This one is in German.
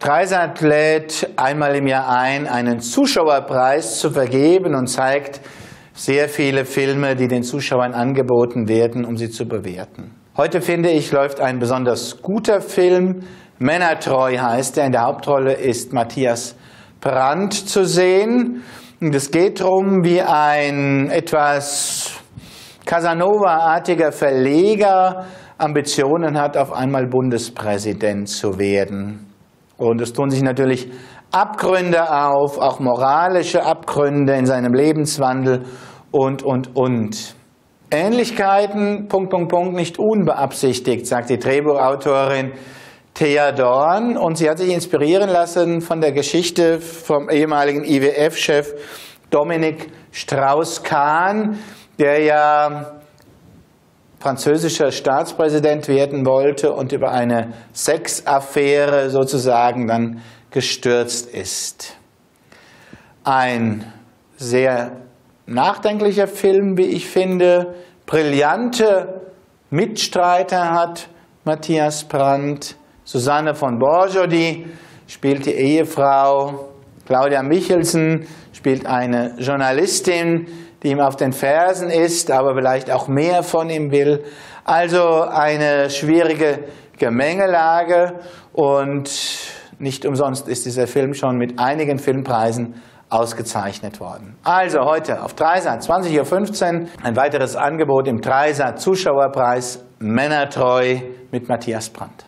Dreisat lädt einmal im Jahr ein, einen Zuschauerpreis zu vergeben und zeigt sehr viele Filme, die den Zuschauern angeboten werden, um sie zu bewerten. Heute finde ich, läuft ein besonders guter Film. Männertreu heißt er. In der Hauptrolle ist Matthias Brandt zu sehen. Und es geht darum, wie ein etwas Casanova-artiger Verleger Ambitionen hat, auf einmal Bundespräsident zu werden. Und es tun sich natürlich Abgründe auf, auch moralische Abgründe in seinem Lebenswandel und, und, und. Ähnlichkeiten, Punkt, Punkt, Punkt, nicht unbeabsichtigt, sagt die Drehbuchautorin Thea Dorn. Und sie hat sich inspirieren lassen von der Geschichte vom ehemaligen IWF-Chef Dominik Strauss-Kahn, der ja französischer Staatspräsident werden wollte und über eine Sexaffäre sozusagen dann gestürzt ist. Ein sehr nachdenklicher Film, wie ich finde, brillante Mitstreiter hat Matthias Brandt. Susanne von Borjodi spielt die Ehefrau, Claudia Michelsen spielt eine Journalistin, die ihm auf den Fersen ist, aber vielleicht auch mehr von ihm will. Also eine schwierige Gemengelage und nicht umsonst ist dieser Film schon mit einigen Filmpreisen ausgezeichnet worden. Also heute auf Dreisat 20.15 Uhr ein weiteres Angebot im Dreisat Zuschauerpreis Männertreu mit Matthias Brandt.